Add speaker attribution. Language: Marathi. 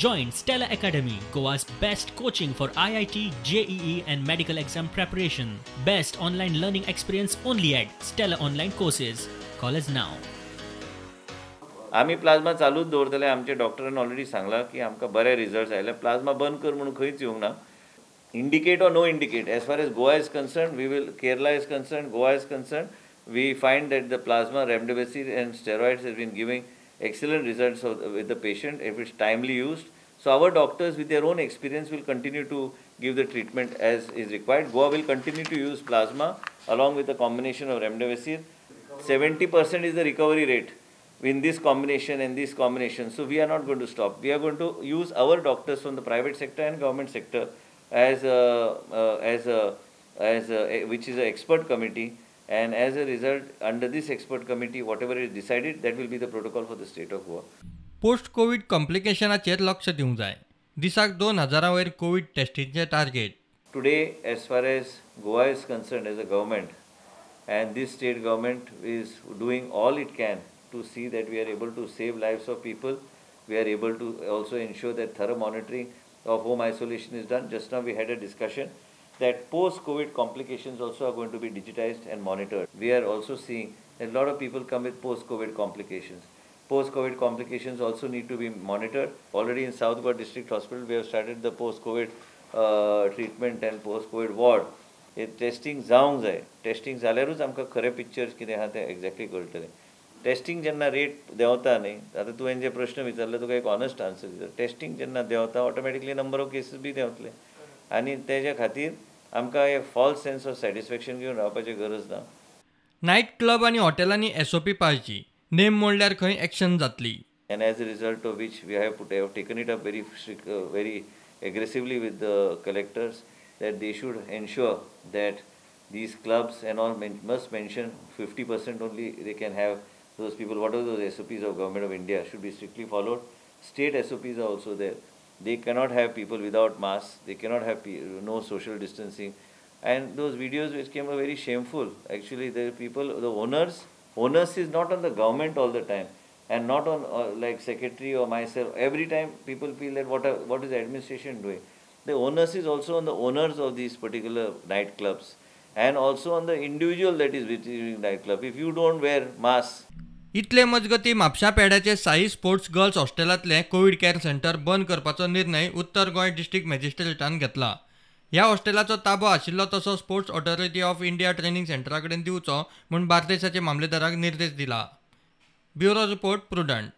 Speaker 1: Join Stella Academy, Goa's best coaching for IIT, JEE, and medical exam preparation. Best online learning experience only at Stella Online Courses. Call us now.
Speaker 2: आमी प्लाझ्मा चालूच दवरतले आमच्या डॉक्टरान ऑलरेडी सांगला की आमकां बरे रिजल्ट्स आयले प्लाझ्मा बंद कर म्हणून खंयच येवंक ना indicate or no indicate as far as Goa is concern we will Kerala is concern Goa is concern we find that the plasma remdesivir and steroids is been giving excellent results of, with the patient if it's timely used. So our doctors with their own experience will continue to give the treatment as is required. Goa will continue to use plasma along with a combination of remdesivir. 70% is the recovery rate in this combination and this combination. So we are not going to stop. We are going to use our doctors from the private sector and government sector as a, uh, as a, as a, which is an expert committee and as a result under this expert committee whatever is decided that will be the protocol for the state of goa
Speaker 3: post covid कॉम्प्लिकेशनाचेर लक्ष दिवंक जाय दिसाक दोन हजारा वयर covid टेस्टींचें target
Speaker 2: today as far as goa is concerned as a government and this state government is doing all it can to see that we are able to save lives of people we are able to also ensure that thorough monitoring of home isolation is done just now we had a discussion that post covid complications also are going to be digitized and monitored we are also seeing that a lot of people come with post covid complications post covid complications also need to be monitored already in south goa district hospital we have started the post covid uh, treatment and post covid ward हे टेस्टिंग जावंक जाय टेस्टिंग जाल्यारूच आमकां खरें पिक्चर्स कितें आहा तें एक्झॅक्टली कळटलें टेस्टिंग जेन्ना रेट देंवता न्ही आतां तुवें जे प्रश्न विचारले तुका एक ऑनेस्ट आन्सर दिता टेस्टिंग जेन्ना देंवता automatically number of cases be देंवतले आनी तेज्या खातीर आमकां हे फॉल्स सेन्स ऑफ सॅटिस्फॅक्शन घेवन रावपाची गरज ना.
Speaker 3: नायट क्लब आनी हॉटेलांनी एस ओ पी पाळची नेम म्हणल्यार खंय एक्शन जातली?
Speaker 2: And as a result of which we have put have taken it up very strict very aggressively with the collectors that they should ensure that these clubs and all must mention fifty percent only they can have those people what are those S O Ps of government of India should be strictly followed state S O Ps also there they cannot have people without masks. They cannot have pe- no social distancing. And those videos which came were very shameful. Actually the people the owners onus is not on the government all the time and not on uh, like secretary or myself. Every time people feel that what are, what is the administration doing? The onus is also on the owners of these particular nightclubs and also on the individual that is visiting nightclub. If you don't wear mask
Speaker 3: इतले मजगती म्हापशा पेड्याचे साई स्पोर्ट्स गर्ल्स हॉस्टेलांतले कोविड केअर सेंटर बंद करपाचो निर्णय उत्तर गोंय डिस्ट्रिक्ट मॅजिस्ट्रेटान घेतला. ह्या हॉस्टेलाचो ताबो आशिल्लो तसो sports authority of India training सेंटरा कडेन दिवचो म्हूण बार्देसाचे मामलेदाराक निर्देश दिला. Bureau report prudent